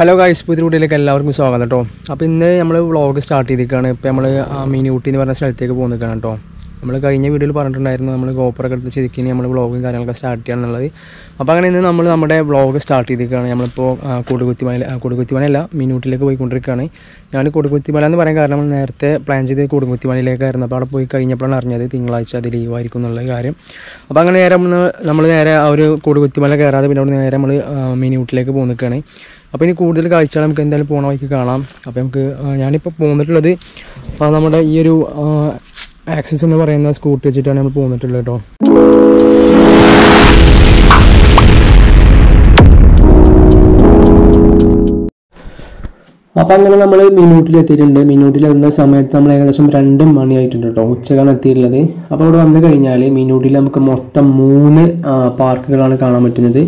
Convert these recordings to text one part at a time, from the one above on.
Hello guys പുതിയ വീഡിയോയിലേക്ക് എല്ലാവർക്കും സ്വാഗതം കേട്ടോ അപ്പോൾ ഇന്ന് നമ്മൾ വ്ളോഗ് സ്റ്റാർട്ട് ചെയ്തിരിക്കുകയാണ്. ഇപ്പോൾ നമ്മൾ ആ ഊട്ടി എന്ന് പറഞ്ഞ സ്ഥലത്തേക്ക് പോകുന്നിരിക്കുകയാണ് കേട്ടോ നമ്മൾ കഴിഞ്ഞ വീഡിയോയിൽ പറഞ്ഞിട്ടുണ്ടായിരുന്നു നമ്മൾ ഗോപ്പറൊക്കെ എടുത്ത് ശരിക്കും നമ്മൾ വ്ളോഗും കാര്യങ്ങളൊക്കെ സ്റ്റാർട്ട് ചെയ്യാന്നുള്ളത് അപ്പോൾ അങ്ങനെ ഇന്ന് നമ്മൾ നമ്മുടെ വ്ളോഗ് സ്റ്റാർട്ട് ചെയ്തിരിക്കുകയാണ്. നമ്മളിപ്പോൾ കൊടുകുത്തിമല കൊടുകുത്തിമലയല്ല മീനൂട്ടിലേക്ക് പോയിക്കൊണ്ടിരിക്കുകയാണ്. ഞാൻ കൊടുകുത്തിമല എന്ന് പറയാൻ കാരണം നമ്മൾ നേരത്തെ പ്ലാൻ ചെയ്ത് കൊടുകുത്തിമലയിലേക്കായിരുന്നു അപ്പോൾ അവിടെ പോയി കഴിഞ്ഞപ്പോഴാണ് അറിഞ്ഞത് തിങ്കളാഴ്ച അത് ലീവായിരിക്കും എന്നുള്ള കാര്യം. അപ്പോൾ അങ്ങനെ നേരെ നമ്മൾ നേരെ ആ ഒരു കൊടുകുത്തിമല കയറാതെ പിന്നെ അവിടെ നേരെ നമ്മൾ മീനൂട്ടിലേക്ക് പോകുന്ന നിൽക്കുകയാണ് അപ്പോൾ ഇനി കൂടുതൽ കാഴ്ചകൾ നമുക്ക് എന്തായാലും പോണ വഴിക്ക് കാണാം. അപ്പോൾ നമുക്ക് ഞാനിപ്പോൾ പോന്നിട്ടുള്ളത് നമ്മുടെ ഈ ഒരു ആക്സസ് എന്ന് പറയുന്ന സ്കൂട്ടി വെച്ചിട്ടാണ് നമ്മൾ പോന്നിട്ടുള്ളത് കേട്ടോ. അപ്പം അങ്ങനെ നമ്മൾ മിനൂട്ടിൽ എത്തിയിട്ടുണ്ട് മിനൂട്ടിൽ വന്ന സമയത്ത് നമ്മൾ ഏകദേശം രണ്ട് മണിയായിട്ടുണ്ട് കേട്ടോ. ഉച്ചക്കാണ് എത്തിയിട്ടുള്ളത്. അപ്പോൾ അവിടെ വന്നു കഴിഞ്ഞാൽ മിനൂട്ടിൽ നമുക്ക് മൊത്തം മൂന്ന് പാർക്കുകളാണ് കാണാൻ പറ്റുന്നത്.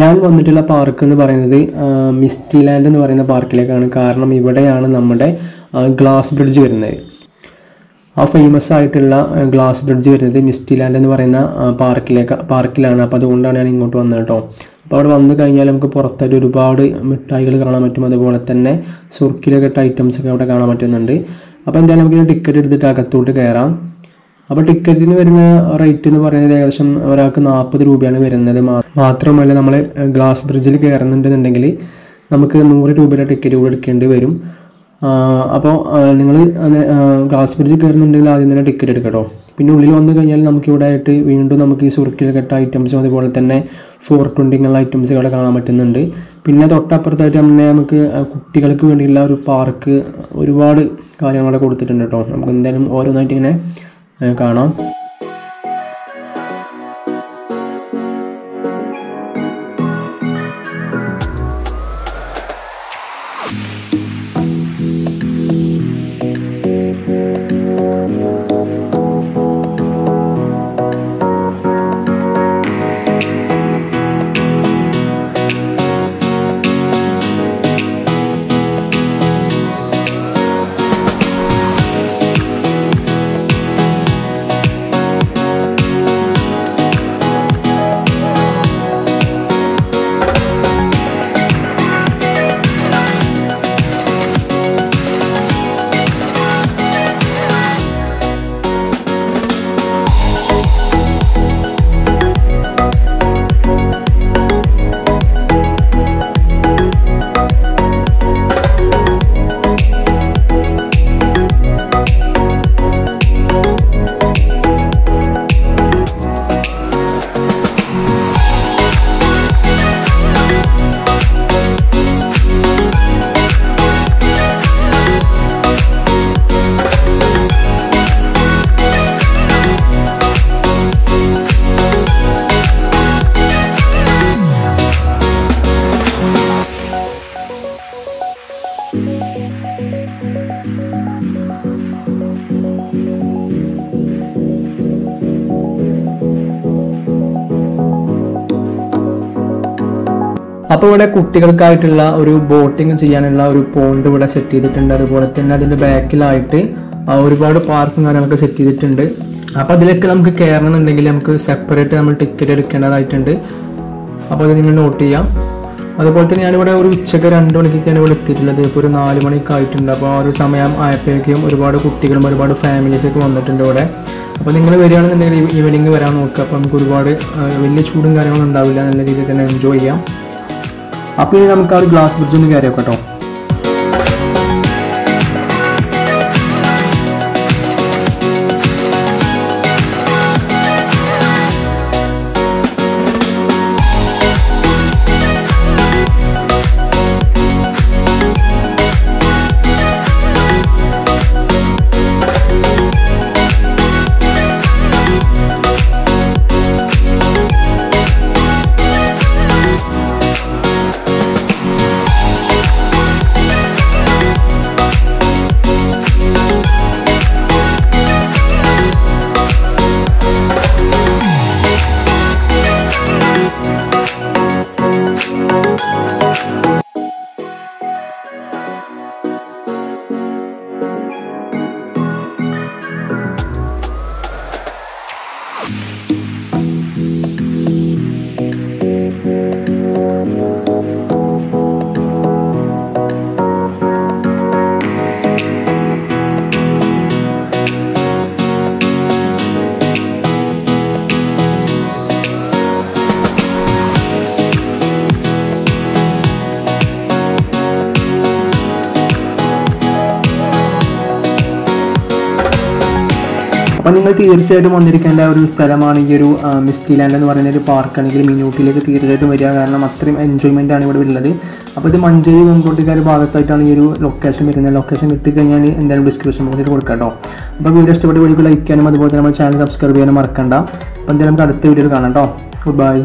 ഞാൻ വന്നിട്ടുള്ള പാർക്ക് എന്ന് പറയുന്നത് മിസ്റ്റി ലാൻഡ് എന്ന് പറയുന്ന പാർക്കിലേക്കാണ്. കാരണം ഇവിടെയാണ് നമ്മുടെ ഗ്ലാസ് ബ്രിഡ്ജ് വരുന്നത്. ആ ഫേമസ് ആയിട്ടുള്ള ഗ്ലാസ് ബ്രിഡ്ജ് വരുന്നത് മിസ്റ്റി ലാൻഡ് എന്ന് പറയുന്ന പാർക്കിലേക്ക് പാർക്കിലാണ്. അപ്പോൾ അതുകൊണ്ടാണ് ഞാൻ ഇങ്ങോട്ട് വന്നത് കേട്ടോ അപ്പോൾ അവിടെ വന്നു കഴിഞ്ഞാൽ നമുക്ക് പുറത്തായിട്ട് ഒരുപാട് മിഠായികൾ കാണാൻ പറ്റും. അതുപോലെ തന്നെ സുർക്കിലൊക്കെ ഇട്ട ഐറ്റംസ് ഒക്കെ അവിടെ കാണാൻ പറ്റുന്നുണ്ട്. അപ്പോൾ എന്തായാലും നമുക്ക് ടിക്കറ്റ് എടുത്തിട്ട് അകത്തോട്ട് കയറാം അപ്പോൾ ടിക്കറ്റിന് വരുന്ന റേറ്റ് എന്ന് പറയുന്നത് ഏകദേശം ഒരാൾക്ക് നാൽപ്പത് രൂപയാണ് വരുന്നത്. മാത്രമല്ല നമ്മൾ ഗ്ലാസ് ബ്രിഡ്ജിൽ കയറുന്നുണ്ടെന്നുണ്ടെങ്കിൽ നമുക്ക് നൂറ് രൂപയുടെ ടിക്കറ്റ് കൂടെ എടുക്കേണ്ടി വരും. അപ്പോൾ നിങ്ങൾ ഗ്ലാസ് ബ്രിഡ്ജിൽ കയറുന്നുണ്ടെങ്കിൽ ആദ്യം തന്നെ ടിക്കറ്റ് എടുക്കട്ടോ. പിന്നെ ഉള്ളിൽ വന്നു കഴിഞ്ഞാൽ നമുക്ക് ഇവിടെ ആയിട്ട് വീണ്ടും നമുക്ക് ഈ സുറുക്കിൽ കെട്ട ഐറ്റംസും അതുപോലെ തന്നെ ഫോർ ട്വന്റിങ്ങുള്ള ഐറ്റംസ് ഇവിടെ കാണാൻ പറ്റുന്നുണ്ട്. പിന്നെ തൊട്ടപ്പുറത്തായിട്ട് തന്നെ നമുക്ക് കുട്ടികൾക്ക് വേണ്ടിയുള്ള ഒരു പാർക്ക് ഒരുപാട് കാര്യങ്ങൾ അവിടെ കൊടുത്തിട്ടുണ്ട് കേട്ടോ. നമുക്ക് എന്തായാലും ഓരോന്നായിട്ട് ഇങ്ങനെ കാണാം. അപ്പോൾ ഇവിടെ കുട്ടികൾക്കായിട്ടുള്ള ഒരു ബോട്ടിങ് ചെയ്യാനുള്ള ഒരു പോണ്ട് ഇവിടെ സെറ്റ് ചെയ്തിട്ടുണ്ട്. അതുപോലെ തന്നെ അതിന്റെ ബാക്കിലായിട്ട് ഒരുപാട് പാർക്കും കാര്യങ്ങളൊക്കെ സെറ്റ് ചെയ്തിട്ടുണ്ട്. അപ്പോൾ അതിലൊക്കെ നമുക്ക് കയറണമെന്നുണ്ടെങ്കിൽ നമുക്ക് സെപ്പറേറ്റ് നമ്മൾ ടിക്കറ്റ് എടുക്കേണ്ടതായിട്ടുണ്ട്. അപ്പോൾ അത് നിങ്ങൾ നോട്ട് ചെയ്യാം. അതുപോലെ തന്നെ ഞാനിവിടെ ഒരു ഉച്ചയ്ക്ക് രണ്ട് മണിക്കൊക്കെയാണ് ഇവിടെ എത്തിയിട്ടുള്ളത്. ഇപ്പോൾ ഒരു നാല് മണിയൊക്കെ ആയിട്ടുണ്ട്. അപ്പോൾ ആ ഒരു സമയം ആയപ്പോഴേക്കും ഒരുപാട് കുട്ടികളും ഒരുപാട് ഫാമിലീസൊക്കെ വന്നിട്ടുണ്ട് ഇവിടെ. അപ്പോൾ നിങ്ങൾ വരികയാണെന്നുണ്ടെങ്കിൽ ഈവനിങ് വരാൻ നോക്കുക. അപ്പോൾ നമുക്ക് ഒരുപാട് വലിയ ചൂടും കാര്യങ്ങളും ഉണ്ടാവില്ല. നല്ല രീതിയിൽ തന്നെ എൻജോയ് ചെയ്യാം. അപ്പോൾ ഇനി നമുക്ക് ആ ഒരു ഗ്ലാസ് ബ്രിഡ്ജ് ഒന്ന് കയറി കേട്ടോ അപ്പോൾ നിങ്ങൾ തീർച്ചയായിട്ടും വന്നിരിക്കേണ്ട ഒരു സ്ഥലമാണ് ഈ ഒരു മിസ്റ്റി ലാൻഡ് എന്ന് പറയുന്ന ഒരു പാർക്ക് അല്ലെങ്കിൽ മിനൂട്ടിലേക്ക് തീർച്ചയായിട്ടും വരിക. കാരണം അത്രയും എൻജോയ്മെന്റ് ആണ് ഇവിടെ ഉള്ളത്. അപ്പോൾ ഇത് മഞ്ചേരി വെങ്കോട്ടിക്കാർ ഭാഗത്തായിട്ടാണ് ഈ ഒരു ലൊക്കേഷൻ വരുന്നത്. ലൊക്കേഷൻ കിട്ടിക്കഴിഞ്ഞാൽ എന്തായാലും ഡിസ്ക്രിപ്ഷൻ ബോക്സിൽ കൊടുക്കാം കേട്ടോ അപ്പോൾ വീഡിയോ ഇഷ്ടപ്പെട്ട വീഡിയോ ലൈക്ക് ചെയ്യാനും അതുപോലെ തന്നെ നമ്മുടെ ചാനൽ സബ്സ്ക്രൈബ് ചെയ്യാനും മറക്കണ്ട. അപ്പോൾ എന്തായാലും നമുക്ക് അടുത്ത വീഡിയോ കാണാം കേട്ടോ ഗുഡ് ബൈ